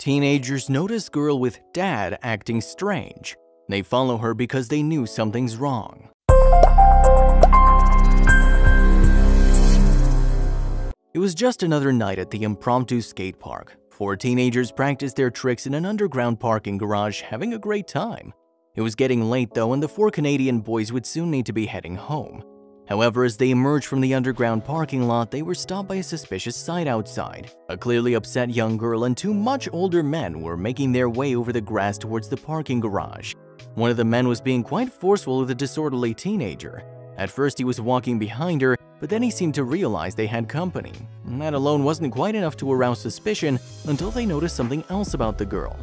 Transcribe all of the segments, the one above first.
Teenagers notice girl with dad acting strange. They follow her because they knew something's wrong. It was just another night at the impromptu skate park. Four teenagers practiced their tricks in an underground parking garage, having a great time. It was getting late though, and the four Canadian boys would soon need to be heading home. However, as they emerged from the underground parking lot, they were stopped by a suspicious sight outside. A clearly upset young girl and two much older men were making their way over the grass towards the parking garage. One of the men was being quite forceful with a disorderly teenager. At first, he was walking behind her, but then he seemed to realize they had company. That alone wasn't quite enough to arouse suspicion until they noticed something else about the girl.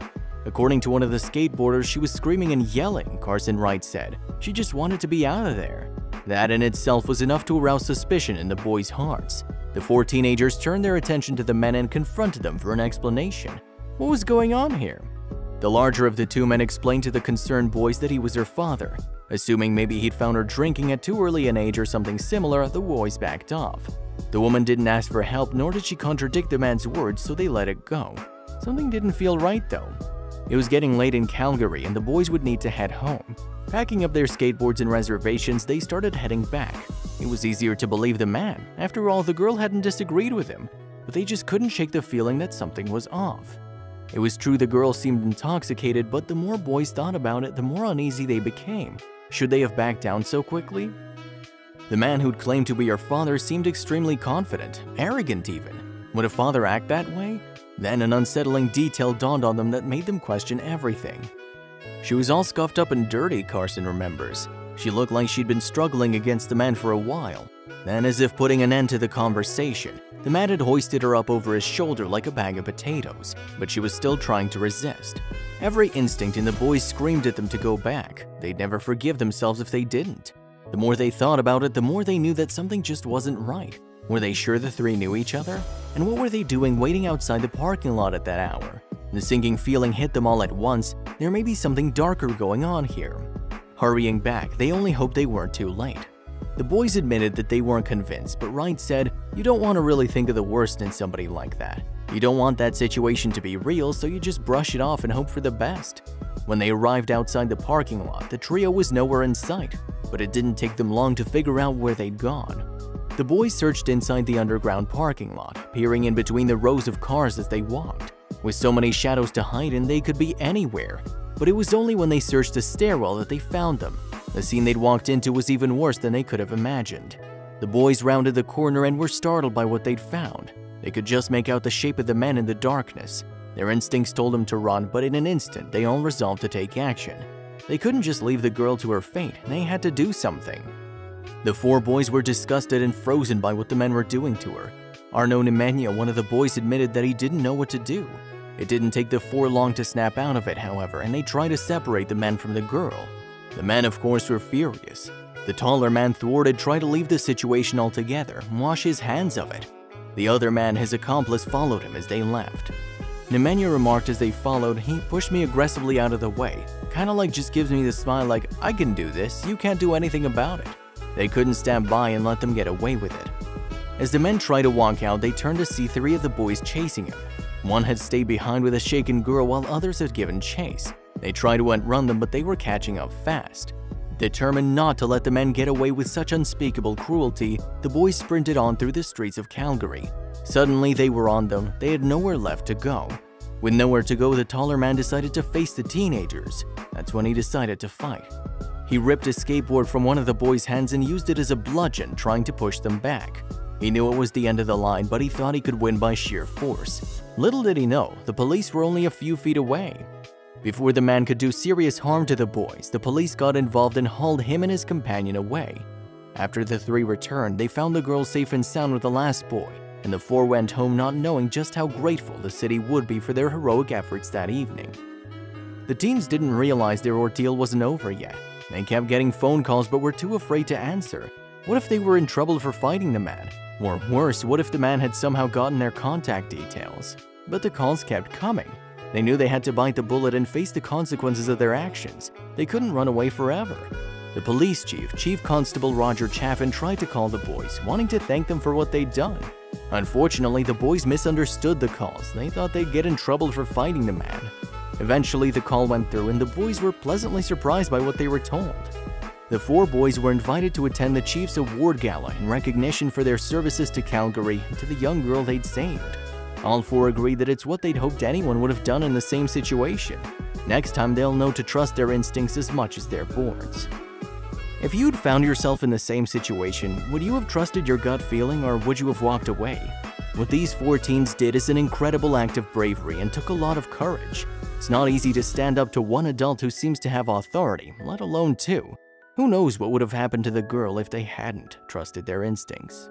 According to one of the skateboarders, she was screaming and yelling, Carson Wright said. She just wanted to be out of there. That in itself was enough to arouse suspicion in the boys' hearts. The four teenagers turned their attention to the men and confronted them for an explanation. What was going on here? The larger of the two men explained to the concerned boys that he was her father. Assuming maybe he'd found her drinking at too early an age or something similar, the boys backed off. The woman didn't ask for help nor did she contradict the man's words, so they let it go. Something didn't feel right though. It was getting late in Calgary and the boys would need to head home. Packing up their skateboards and reservations, they started heading back. It was easier to believe the man. After all, the girl hadn't disagreed with him, but they just couldn't shake the feeling that something was off. It was true the girl seemed intoxicated, but the more boys thought about it, the more uneasy they became. Should they have backed down so quickly? The man who'd claimed to be her father seemed extremely confident, arrogant even. Would a father act that way? Then an unsettling detail dawned on them that made them question everything. She was all scuffed up and dirty, Carson remembers. She looked like she'd been struggling against the man for a while. Then, as if putting an end to the conversation, the man had hoisted her up over his shoulder like a bag of potatoes, but she was still trying to resist. Every instinct in the boys screamed at them to go back. They'd never forgive themselves if they didn't. The more they thought about it, the more they knew that something just wasn't right. Were they sure the three knew each other? And what were they doing waiting outside the parking lot at that hour? The sinking feeling hit them all at once. There may be something darker going on here. Hurrying back, they only hoped they weren't too late. The boys admitted that they weren't convinced, but Wright said, You don't want to really think of the worst in somebody like that. You don't want that situation to be real, so you just brush it off and hope for the best. When they arrived outside the parking lot, the trio was nowhere in sight, but it didn't take them long to figure out where they'd gone. The boys searched inside the underground parking lot, peering in between the rows of cars as they walked. With so many shadows to hide in, they could be anywhere. But it was only when they searched the stairwell that they found them. The scene they'd walked into was even worse than they could have imagined. The boys rounded the corner and were startled by what they'd found. They could just make out the shape of the men in the darkness. Their instincts told them to run, but in an instant, they all resolved to take action. They couldn't just leave the girl to her fate, they had to do something. The four boys were disgusted and frozen by what the men were doing to her. Arno Nemenya, one of the boys, admitted that he didn't know what to do. It didn't take the four long to snap out of it, however, and they tried to separate the men from the girl. The men, of course, were furious. The taller man thwarted tried to leave the situation altogether, wash his hands of it. The other man, his accomplice, followed him as they left. Nemenya remarked as they followed, he pushed me aggressively out of the way, kinda like just gives me the smile like, I can do this, you can't do anything about it. They couldn't stand by and let them get away with it. As the men tried to walk out, they turned to see three of the boys chasing him. One had stayed behind with a shaken girl while others had given chase. They tried to outrun them, but they were catching up fast. Determined not to let the men get away with such unspeakable cruelty, the boys sprinted on through the streets of Calgary. Suddenly, they were on them. They had nowhere left to go. With nowhere to go, the taller man decided to face the teenagers. That's when he decided to fight. He ripped a skateboard from one of the boys' hands and used it as a bludgeon, trying to push them back. He knew it was the end of the line, but he thought he could win by sheer force. Little did he know, the police were only a few feet away. Before the man could do serious harm to the boys, the police got involved and hauled him and his companion away. After the three returned, they found the girl safe and sound with the last boy, and the four went home not knowing just how grateful the city would be for their heroic efforts that evening. The teens didn't realize their ordeal wasn't over yet. They kept getting phone calls but were too afraid to answer. What if they were in trouble for fighting the man? Or worse, what if the man had somehow gotten their contact details? But the calls kept coming. They knew they had to bite the bullet and face the consequences of their actions. They couldn't run away forever. The police chief, Chief Constable Roger Chaffin, tried to call the boys, wanting to thank them for what they'd done. Unfortunately, the boys misunderstood the calls. They thought they'd get in trouble for fighting the man. Eventually, the call went through and the boys were pleasantly surprised by what they were told. The four boys were invited to attend the Chiefs Award Gala in recognition for their services to Calgary and to the young girl they'd saved. All four agreed that it's what they'd hoped anyone would have done in the same situation. Next time, they'll know to trust their instincts as much as their boards. If you'd found yourself in the same situation, would you have trusted your gut feeling or would you have walked away? What these four teens did is an incredible act of bravery and took a lot of courage. It's not easy to stand up to one adult who seems to have authority, let alone two. Who knows what would have happened to the girl if they hadn't trusted their instincts?